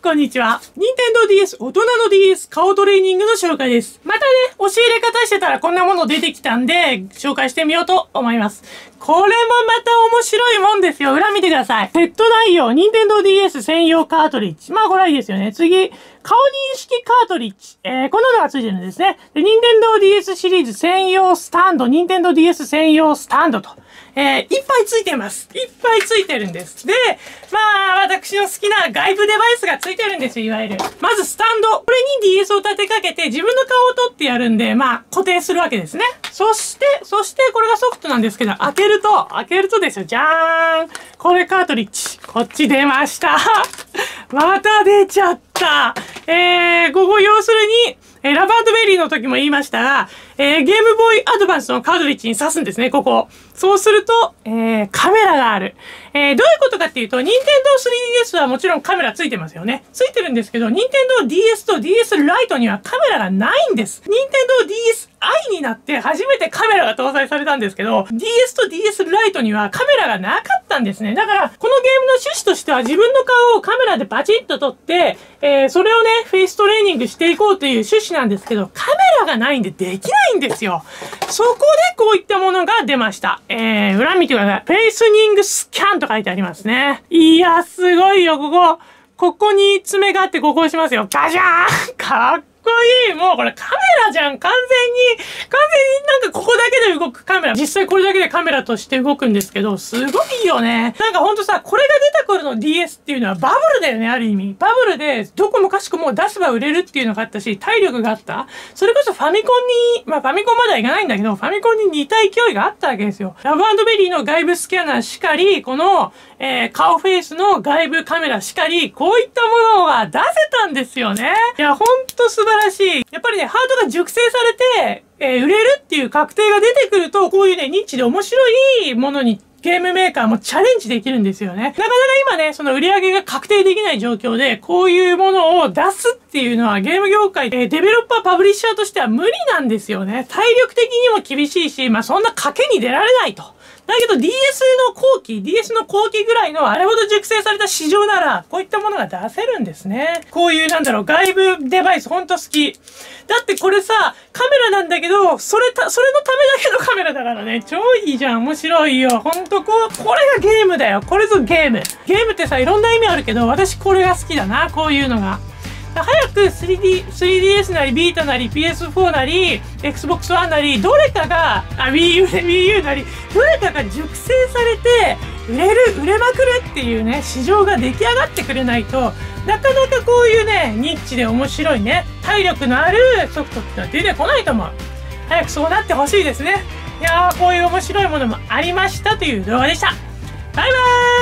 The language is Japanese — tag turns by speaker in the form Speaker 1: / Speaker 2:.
Speaker 1: こんにちは。任天堂 DS 大人の DS 顔トレーニングの紹介です。またね、押し入れ方してたらこんなもの出てきたんで、紹介してみようと思います。これもまた面白いもんですよ。裏見てください。セット内容、任天堂 DS 専用カートリッジ。まあこれはいいですよね。次、顔認識カートリッジ。えー、こんなのが付いてるんですね。で、任天堂 DS シリーズ専用スタンド、任天堂 DS 専用スタンドと。えー、いっぱいついてます。いっぱいついてるんです。で、まあ、私の好きな外部デバイスがついてるんですよ、いわゆる。まず、スタンド。これに DS を立てかけて、自分の顔を取ってやるんで、まあ、固定するわけですね。そして、そして、これがソフトなんですけど、開けるると、開けるとですよ、じゃーん。これカートリッジ。こっち出ました。また出ちゃった。えー、ここ要するに、えー、ラブベリーの時も言いましたが、えー、ゲームボーイアドバンスのカードリッジに挿すんですね、ここ。そうすると、えー、カメラがある。え、どういうことかっていうと、任天堂 3DS はもちろんカメラついてますよね。ついてるんですけど、任天堂 DS と DS ライトにはカメラがないんです。任天堂 DS i になって初めてカメラが搭載されたんですけど、DS と DS ライトにはカメラがなかったたんですね。だから、このゲームの趣旨としては自分の顔をカメラでバチッと撮って、えー、それをね、フェイストレーニングしていこうという趣旨なんですけど、カメラがないんでできないんですよ。そこでこういったものが出ました。えー、裏見てください。フェイスニングスキャンと書いてありますね。いや、すごいよ、ここ。ここに爪があってここ押しますよ。ガジャーンかっこいいもうこれカメラじゃん完全に完全になんかここだけで動くカメラ。実際これだけでカメラとして動くんですけど、すごいよね。なんかほんとさ、これが出た頃の DS っていうのはバブルだよね、ある意味。バブルでどこもかしこも出せば売れるっていうのがあったし、体力があった。それこそファミコンに、まあファミコンまではいかないんだけど、ファミコンに似た勢いがあったわけですよ。ラブベリーの外部スキャナーしかり、この、えー、顔フェイスの外部カメラしかり、こういったものが出せたんですよね。いや、ほんと素晴らしい。やっぱりね、ハードが熟成されて、えー、売れるっていう確定が出てくると、こういうね、ニッチで面白いものにゲームメーカーもチャレンジできるんですよね。なかなか今ね、その売り上げが確定できない状況で、こういうものを出すっていうのはゲーム業界でデベロッパー、パブリッシャーとしては無理なんですよね。体力的にも厳しいし、まあそんな賭けに出られないと。だけど DS の後期、DS の後期ぐらいのあれほど熟成された市場なら、こういったものが出せるんですね。こういうなんだろう、外部デバイスほんと好き。だってこれさ、カメラなんだけど、それた、それのためだけのカメラだからね、超いいじゃん。面白いよ。ほんとこう、これがゲームだよ。これぞゲーム。ゲームってさ、いろんな意味あるけど、私これが好きだな、こういうのが。3D、3DS なり、ビータなり、PS4 なり、Xbox One なり、どれかが、あ、Wii U、Wii U なり、どれかが熟成されて、売れる、売れまくるっていうね、市場が出来上がってくれないと、なかなかこういうね、ニッチで面白いね、体力のあるソフトってのは出てこないと思う。早くそうなってほしいですね。いやー、こういう面白いものもありましたという動画でした。バイバーイ